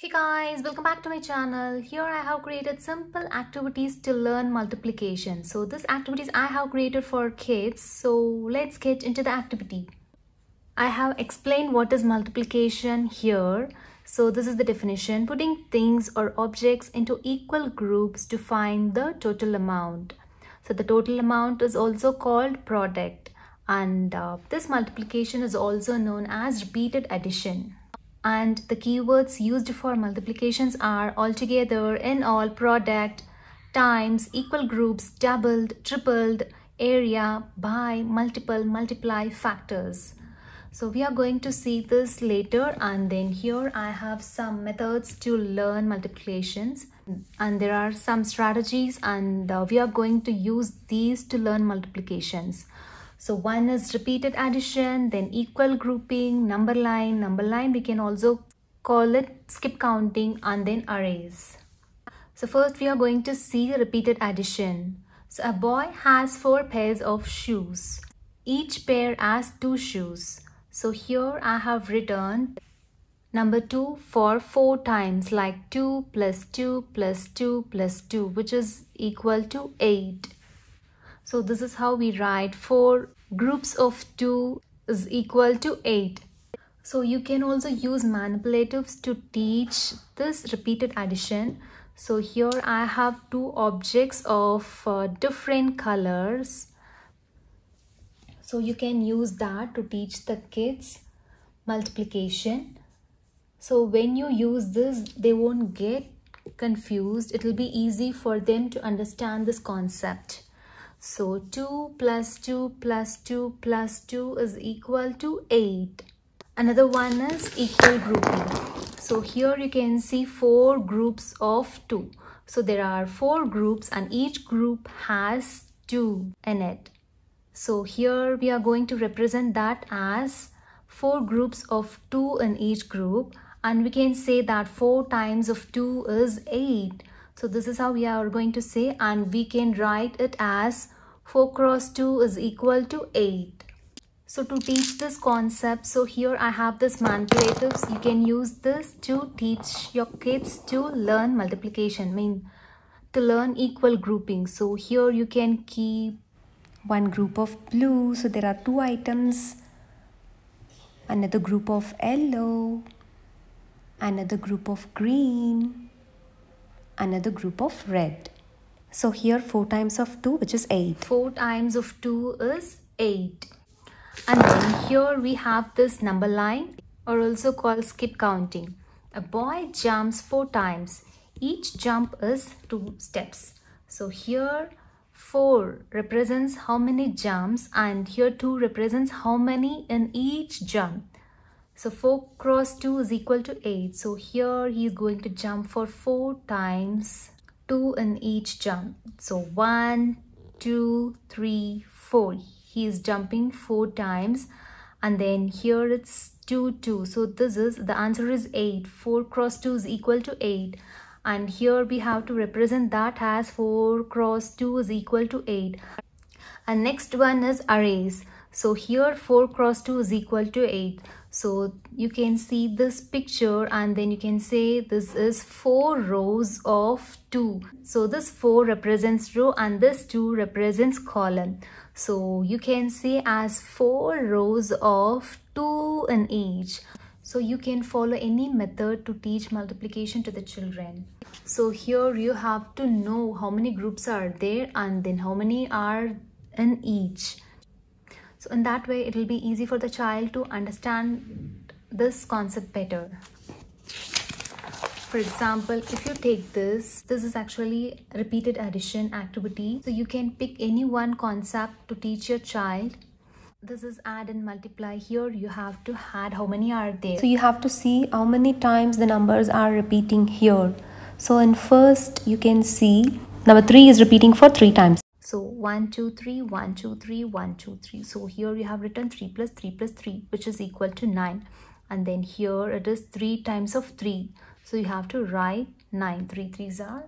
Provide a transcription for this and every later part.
Hey guys, welcome back to my channel. Here I have created simple activities to learn multiplication. So this activities I have created for kids. So let's get into the activity. I have explained what is multiplication here. So this is the definition, putting things or objects into equal groups to find the total amount. So the total amount is also called product and uh, this multiplication is also known as repeated addition and the keywords used for multiplications are altogether, in all, product, times, equal groups, doubled, tripled, area, by, multiple, multiply, factors. So we are going to see this later and then here I have some methods to learn multiplications and there are some strategies and uh, we are going to use these to learn multiplications. So one is repeated addition, then equal grouping, number line. Number line we can also call it skip counting and then arrays. So first we are going to see repeated addition. So a boy has four pairs of shoes. Each pair has two shoes. So here I have written number 2 for 4 times like 2 plus 2 plus 2 plus 2 which is equal to 8. So this is how we write 4 groups of 2 is equal to 8. So you can also use manipulatives to teach this repeated addition. So here I have two objects of uh, different colors. So you can use that to teach the kids multiplication. So when you use this, they won't get confused. It will be easy for them to understand this concept. So 2 plus 2 plus 2 plus 2 is equal to 8. Another one is equal grouping. So here you can see four groups of 2. So there are four groups and each group has 2 in it. So here we are going to represent that as four groups of 2 in each group and we can say that 4 times of 2 is 8 so this is how we are going to say and we can write it as 4 cross 2 is equal to 8. So to teach this concept, so here I have this manipulatives. You can use this to teach your kids to learn multiplication. Mean, to learn equal grouping. So here you can keep one group of blue. So there are two items. Another group of yellow. Another group of green another group of red. So here 4 times of 2 which is 8. 4 times of 2 is 8. And then here we have this number line or also called skip counting. A boy jumps 4 times. Each jump is 2 steps. So here 4 represents how many jumps and here 2 represents how many in each jump. So 4 cross 2 is equal to 8. So here he is going to jump for 4 times 2 in each jump. So 1, 2, 3, 4. He is jumping 4 times and then here it's 2, 2. So this is, the answer is 8. 4 cross 2 is equal to 8 and here we have to represent that as 4 cross 2 is equal to 8 and next one is arrays so here 4 cross 2 is equal to 8 so you can see this picture and then you can say this is four rows of two. So this four represents row and this two represents column. So you can say as four rows of two in each. So you can follow any method to teach multiplication to the children. So here you have to know how many groups are there and then how many are in each so in that way, it will be easy for the child to understand this concept better. For example, if you take this, this is actually repeated addition activity. So you can pick any one concept to teach your child. This is add and multiply. Here you have to add how many are there. So you have to see how many times the numbers are repeating here. So in first you can see number 3 is repeating for 3 times. So 1, 2, 3, 1, 2, 3, 1, 2, 3. So here you have written 3 plus 3 plus 3 which is equal to 9. And then here it is 3 times of 3. So you have to write 9. 3 3s are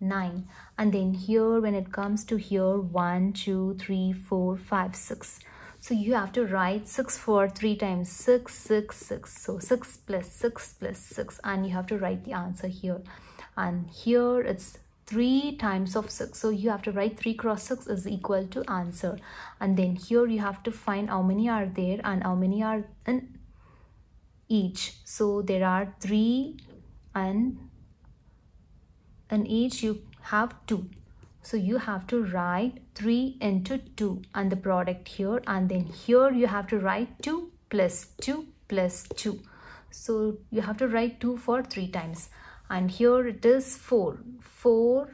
9. And then here when it comes to here 1, 2, 3, 4, 5, 6. so you have to write 6 for 3 times 6 6 6 so 6 plus 6 plus 6 and you have to write the answer here and here it's 3 times of 6 so you have to write 3 cross 6 is equal to answer. And then here you have to find how many are there and how many are in each. So there are 3 and in each you have 2 so you have to write 3 into 2 and the product here. And then here you have to write 2 plus 2 plus 2 so you have to write 2 for 3 times and here it is 4 4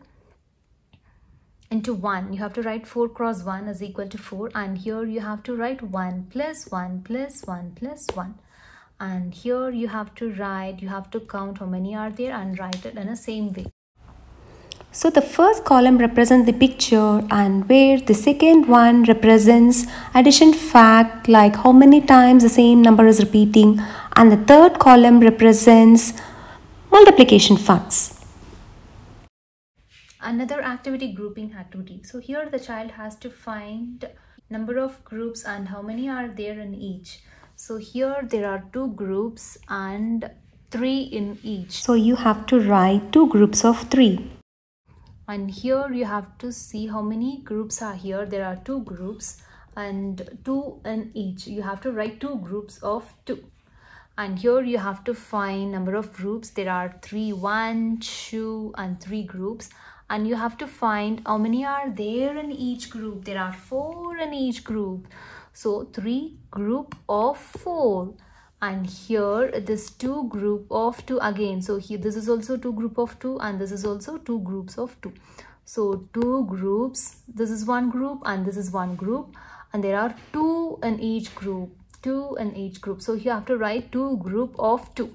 into 1 you have to write 4 cross 1 is equal to 4 and here you have to write 1 plus 1 plus 1 plus 1 and here you have to write you have to count how many are there and write it in the same way. So the first column represents the picture and where the second one represents addition fact like how many times the same number is repeating. And the third column represents multiplication facts. Another activity grouping activity. So here the child has to find number of groups and how many are there in each. So here there are two groups and three in each. So you have to write two groups of three. And here you have to see how many groups are here. There are two groups and two in each. You have to write two groups of two and here you have to find number of groups. There are three one two and three groups. And you have to find how many are there in each group. There are four in each group. So three group of four. And here this two group of two again. So here this is also two group of two and this is also two groups of two. So two groups this is one group and this is one group. And there are two in each group two in each group. So you have to write two group of two.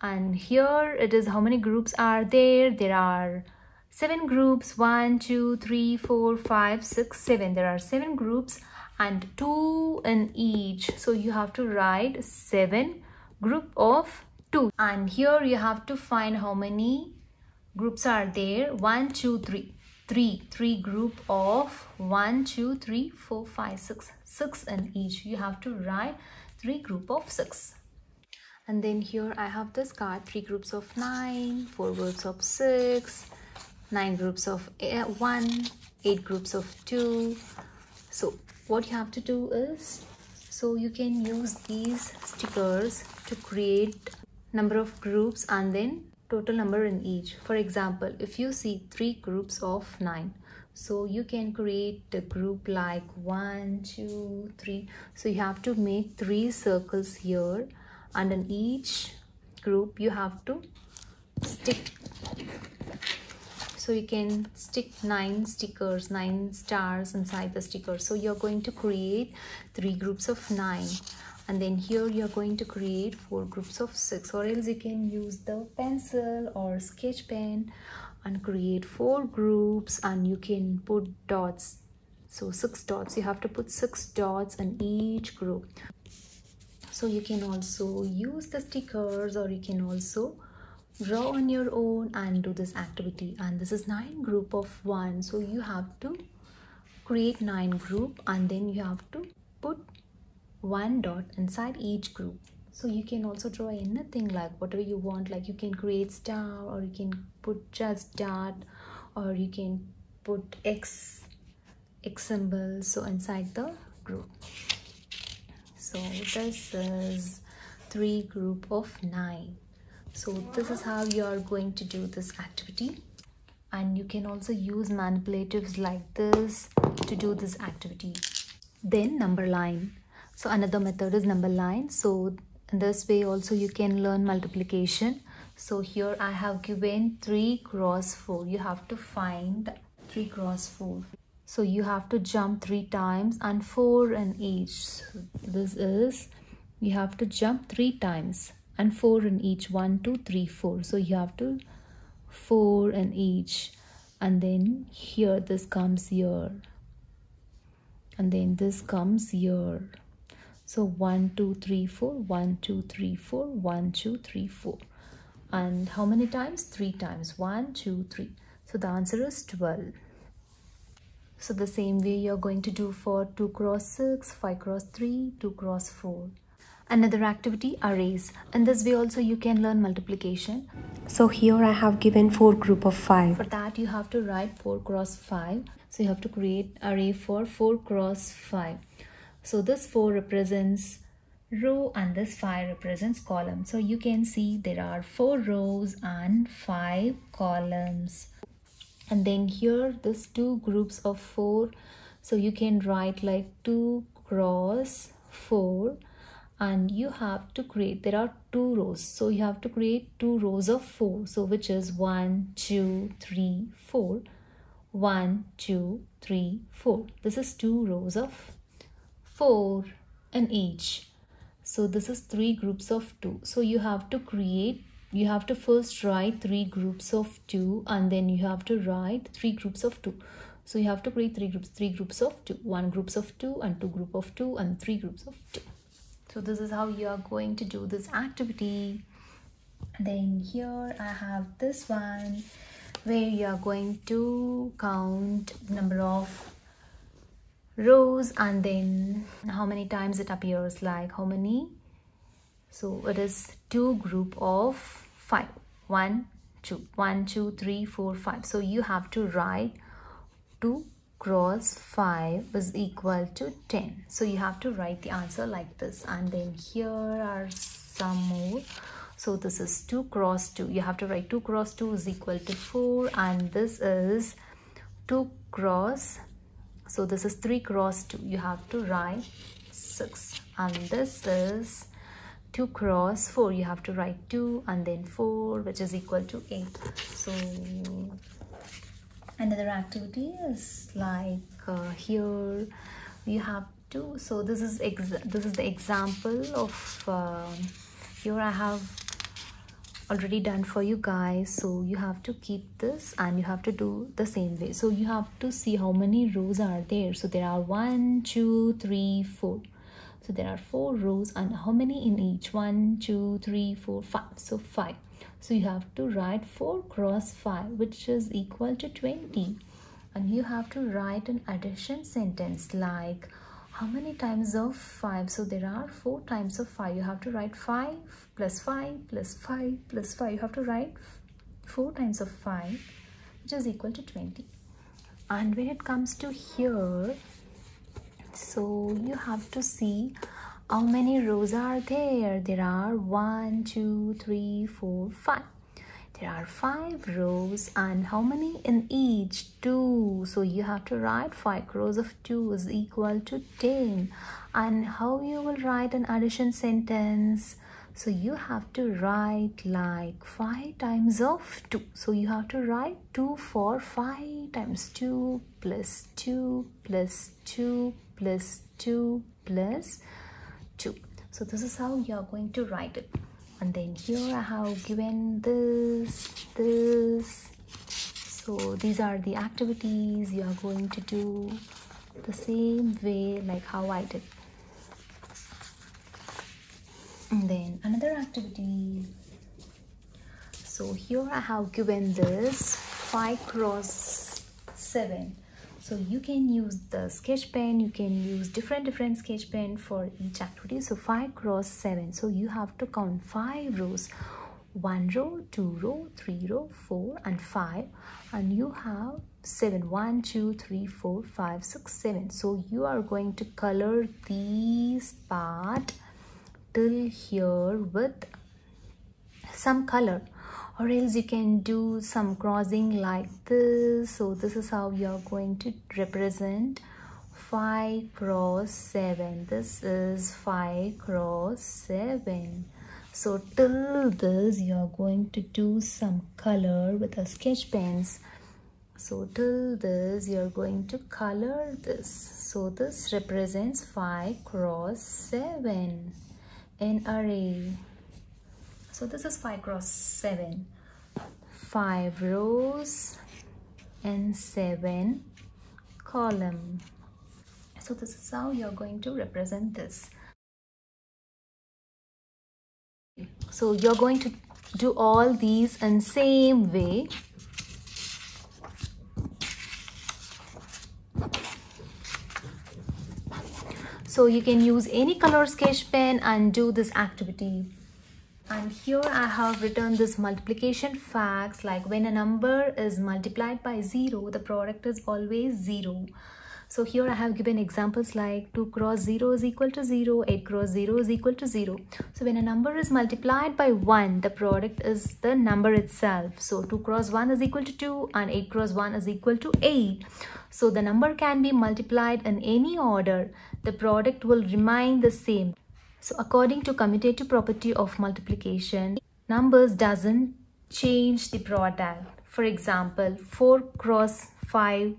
And here it is how many groups are there? There are seven groups one two three four five six seven. There are seven groups and two in each. So you have to write seven group of two. And here you have to find how many groups are there. One two three three three group of one two three four five six six in each. You have to write three group of six. And then here i have this card three groups of nine four groups of six nine groups of one eight groups of two. So what you have to do is so you can use these stickers to create number of groups and then total number in each. For example if you see three groups of nine so you can create a group like one two three. So you have to make three circles here and in each group you have to stick so you can stick nine stickers nine stars inside the sticker. So you're going to create three groups of nine and then here you're going to create four groups of six or else you can use the pencil or sketch pen and create four groups and you can put dots. So six dots you have to put six dots in each group. So you can also use the stickers or you can also draw on your own and do this activity. And this is nine group of one. So you have to create nine group and then you have to one dot inside each group. So you can also draw anything like whatever you want like you can create star or you can put just dot or you can put x x symbol so inside the group. So this is three group of nine. So this is how you are going to do this activity. And you can also use manipulatives like this to do this activity. Then number line so another method is number line so this way also you can learn multiplication. So here i have given 3 cross 4 you have to find 3 cross 4 so you have to jump three times and four in each. So this is you have to jump three times and four in each. One two three four. So you have to four in each. And then here this comes here. And then this comes here so 1 2 3 4 1 2 3 4 1 2 3 4 and how many times? Three times. 1 2 3 so the answer is 12 so the same way you're going to do for 2 cross 6 5 cross 3 2 cross 4 another activity arrays. In this way also you can learn multiplication. So here I have given 4 group of 5 for that you have to write 4 cross 5 so you have to create array for 4 cross 5 so this 4 represents row and this 5 represents column. So you can see there are 4 rows and 5 columns. And then here this two groups of 4 so you can write like 2 cross 4 and you have to create there are two rows. So you have to create two rows of four. So which is one two three four. One two three four. This is two rows of four and each. So this is three groups of two. So you have to create you have to first write three groups of two and then you have to write three groups of two. So you have to create three groups three groups of two. One groups of two and two group of two and three groups of two. So this is how you are going to do this activity. Then here i have this one where you are going to count number of rows and then how many times it appears like how many? So it is two group of five. One two. One two three four five. So you have to write two cross 5 is equal to 10 so you have to write the answer like this. And then here are some more. So this is 2 cross 2 you have to write 2 cross 2 is equal to 4 and this is 2 cross so this is 3 cross 2 you have to write 6 and this is 2 cross 4 you have to write 2 and then 4 which is equal to 8 so another activity is like uh, here you have to so this is this is the example of uh, here I have already done for you guys so you have to keep this and you have to do the same way. So you have to see how many rows are there. So there are one two three four. So there are four rows and how many in each? One two three four five. So five. So you have to write 4 cross 5 which is equal to 20 and you have to write an addition sentence like how many times of 5 so there are 4 times of 5 you have to write 5 plus 5 plus 5 plus 5 you have to write 4 times of 5 which is equal to 20 and when it comes to here so you have to see how many rows are there. There are one two three four five there are five rows and how many in each? Two. So you have to write five rows of two is equal to 10 and how you will write an addition sentence? So you have to write like 5 times of 2 so you have to write 2 for 5 times 2 plus 2 plus 2 plus 2 plus 2 so this is how you are going to write it and then here I have given this this. So these are the activities you are going to do the same way like how I did. And then another activity. So here I have given this 5 cross 7 so you can use the sketch pen you can use different different sketch pen for each activity. So 5 cross 7 so you have to count 5 rows. One row two row three row four and five. And you have seven. One two three four five six seven. So you are going to color these part till here with some color or else you can do some crossing like this. So this is how you are going to represent 5 cross 7 this is 5 cross 7 so till this you are going to do some color with a sketch pens. So till this you are going to color this. So this represents 5 cross 7 in array so this is 5 cross 7 5 rows and 7 column. So this is how you're going to represent this. So you're going to do all these in same way. So you can use any color sketch pen and do this activity and here I have written this multiplication facts like when a number is multiplied by 0 the product is always 0 so here I have given examples like 2 cross 0 is equal to 0 8 cross 0 is equal to 0 so when a number is multiplied by 1 the product is the number itself. So 2 cross 1 is equal to 2 and 8 cross 1 is equal to 8 so the number can be multiplied in any order. The product will remain the same so according to commutative property of multiplication, numbers doesn't change the product. For example, 4 cross 5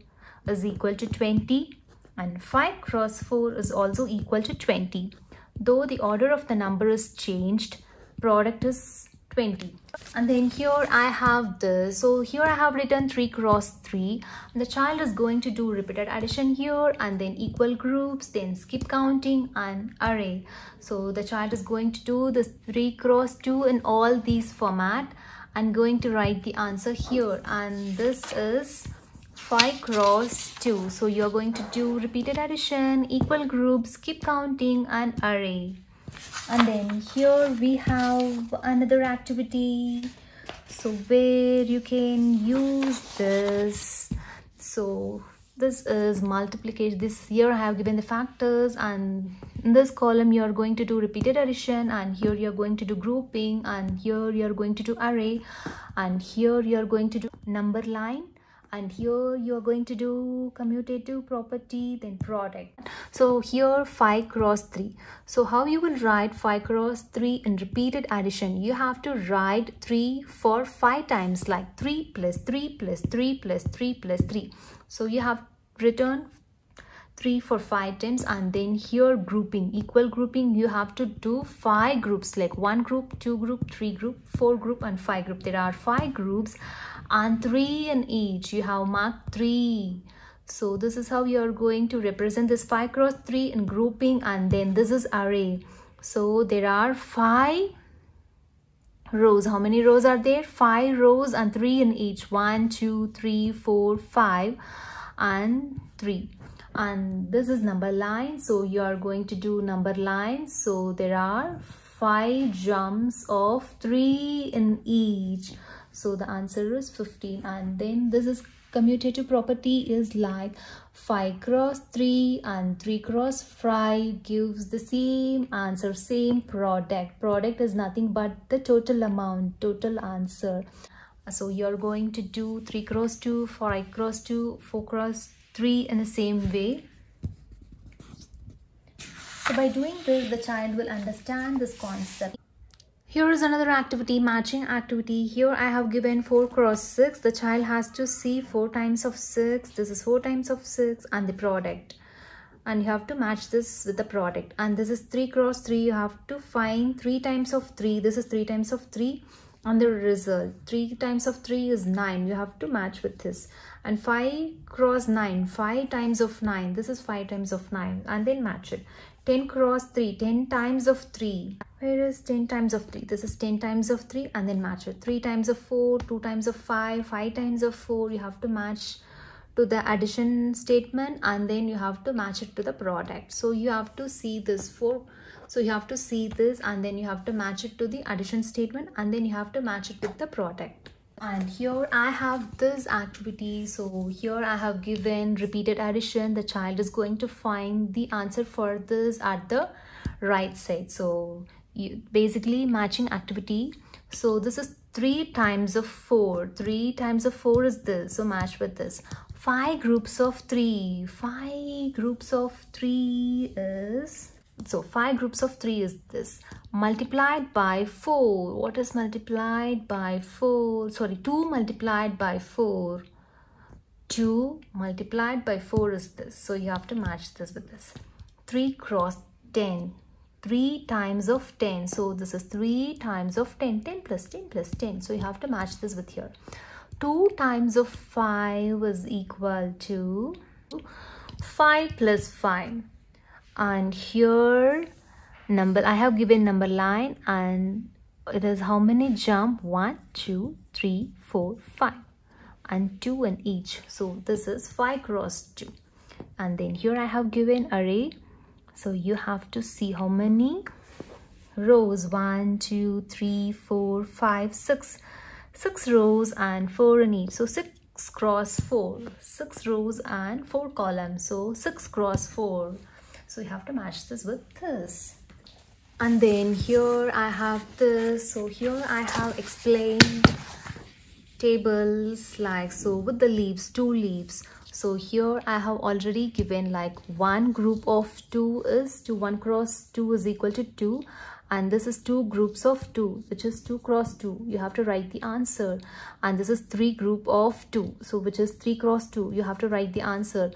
is equal to 20 and 5 cross 4 is also equal to 20. Though the order of the number is changed, product is 20 and then here I have this so here I have written 3 cross 3 the child is going to do repeated addition here and then equal groups then skip counting and array. So the child is going to do this 3 cross 2 in all these format and going to write the answer here. And this is 5 cross 2 so you're going to do repeated addition equal groups skip counting and array and then here we have another activity. So where you can use this. So this is multiplication. This here i have given the factors and in this column you are going to do repeated addition and here you are going to do grouping and here you are going to do array and here you are going to do number line and here you are going to do commutative property then product so here 5 cross 3 so how you will write 5 cross 3 in repeated addition? You have to write 3 for 5 times like 3 plus 3 plus 3 plus 3 plus 3 so you have written 3 for 5 times and then here grouping equal grouping you have to do 5 groups like 1 group 2 group 3 group 4 group and 5 group. There are 5 groups and 3 in each. You have marked 3 so this is how you are going to represent this 5 cross 3 in grouping and then this is array. So there are 5 rows. How many rows are there? 5 rows and 3 in each. 1 2 3 4 5 and 3 and this is number line. So you are going to do number line. So there are 5 jumps of 3 in each. So the answer is 15 and then this is commutative property is like 5 cross 3 and 3 cross 5 gives the same answer same product. Product is nothing but the total amount total answer. So you're going to do 3 cross 2 5 cross 2 4 cross 3 in the same way. So by doing this the child will understand this concept here is another activity, matching activity. Here I have given 4 cross 6. The child has to see 4 times of 6. This is 4 times of 6 and the product. And you have to match this with the product. And this is 3 cross 3. You have to find 3 times of 3. This is 3 times of 3 and the result. 3 times of 3 is 9. You have to match with this. And 5 cross 9. 5 times of 9. This is 5 times of 9. And then match it. 10 cross 3. 10 times of 3 where is 10 times of 3 this is 10 times of 3 and then match it. 3 times of 4 2 times of 5 5 times of 4 you have to match to the addition statement and then you have to match it to the product. So you have to see this 4 so you have to see this and then you have to match it to the addition statement and then you have to match it with the product and here I have this activity. So here I have given repeated addition. The child is going to find the answer for this at the right side. So you, basically matching activity. So this is 3 times of 4 3 times of 4 is this. So match with this. 5 groups of 3 5 groups of 3 is so 5 groups of 3 is this. Multiplied by 4 what is multiplied by 4 sorry 2 multiplied by 4 2 multiplied by 4 is this. So you have to match this with this. 3 cross 10 3 times of 10 so this is 3 times of 10 10 plus 10 plus 10 so you have to match this with here. 2 times of 5 is equal to 5 plus 5 and here number I have given number line and it is how many jump? 1 2 3 4 5 and 2 in each. So this is 5 cross 2 and then here I have given array. So you have to see how many rows. One two three four five six. Six rows and four in each. So six cross four. Six rows and four columns. So six cross four so you have to match this with this. And then here i have this. So here i have explained tables like so with the leaves two leaves. So here i have already given like one group of two is to one cross two is equal to two. And this is two groups of two which is two cross two. You have to write the answer. And this is three group of two. So which is three cross two you have to write the answer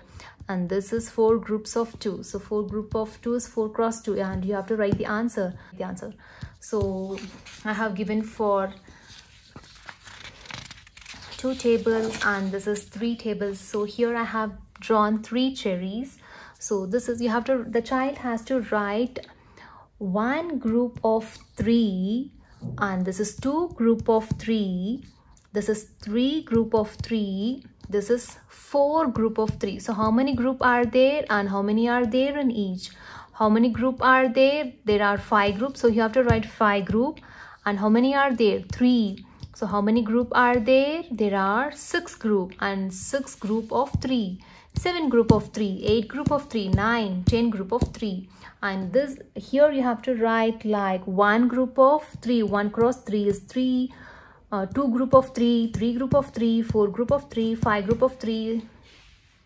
and this is four groups of two. So four group of two is four cross two. And you have to write the answer. The answer. So i have given for two tables and this is three tables. So here i have drawn three cherries. So this is you have to the child has to write one group of three and this is two group of three. This is three group of three this is four group of three. So how many group are there and how many are there in each? How many group are there? There are five groups so you have to write five group. And how many are there? Three. So how many group are there? There are six group and six group of three. Seven group of three. Eight group of three. Nine. Ten group of three. And this here you have to write like one group of three. One cross three is three uh, two group of three three group of three four group of three five group of three.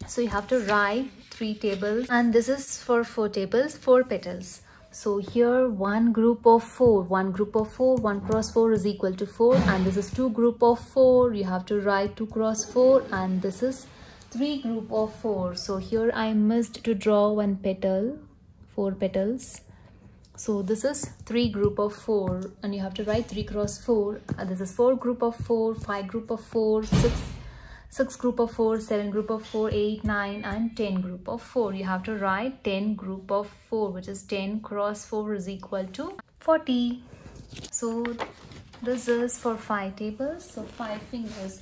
So you have to write three tables and this is for four tables four petals. So here one group of four one group of four one cross four is equal to four and this is two group of four. You have to write two cross four and this is three group of four. So here i missed to draw one petal four petals so this is three group of four and you have to write three cross four. And this is four group of four five group of four six six group of four seven group of four eight nine and ten group of four. You have to write 10 group of four which is 10 cross four is equal to 40 so this is for five tables. So five fingers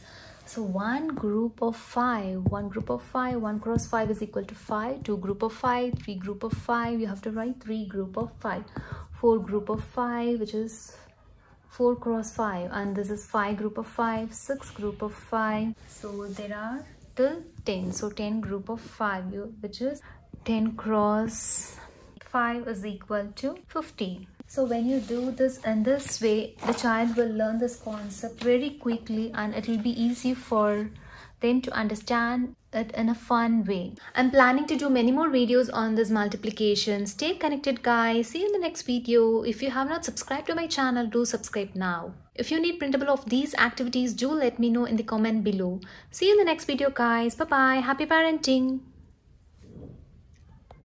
so one group of five one group of five one cross five is equal to five two group of five three group of five. You have to write three group of five. Four group of five which is 4 cross 5 and this is 5 group of 5 6 group of 5 so there are till 10 so 10 group of 5 which is 10 cross 5 is equal to 50 so when you do this in this way, the child will learn this concept very quickly and it will be easy for them to understand it in a fun way. I'm planning to do many more videos on this multiplication. Stay connected guys. See you in the next video. If you have not subscribed to my channel, do subscribe now. If you need printable of these activities, do let me know in the comment below. See you in the next video guys. Bye-bye. Happy parenting.